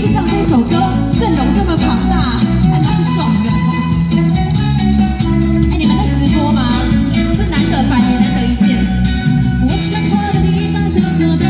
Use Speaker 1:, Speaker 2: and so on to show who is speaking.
Speaker 1: 次唱这首歌，阵容这么庞大，还蛮爽的。哎，你们在直播吗？这难得，百年难得一见。我想我的地方，走走的。